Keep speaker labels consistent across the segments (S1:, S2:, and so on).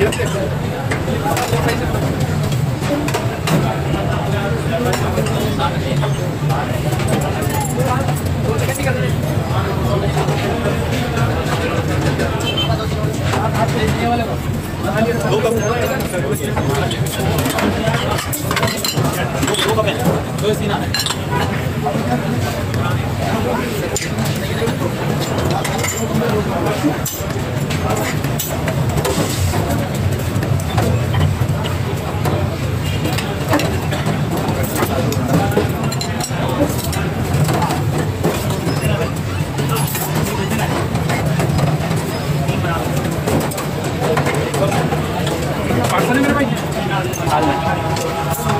S1: Gracias. में number है। एक सादा दोनों सादे हैं एक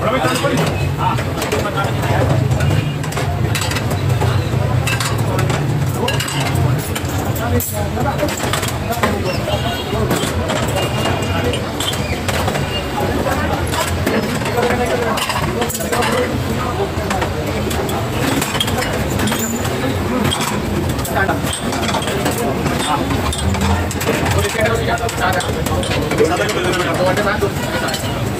S1: Gracias.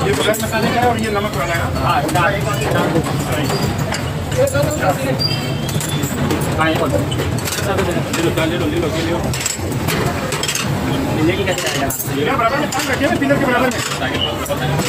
S2: ये ब्लैक मसाले का है और ये नमक वाला है ये बराबर में टांग रखिए। पिलर के बराबर में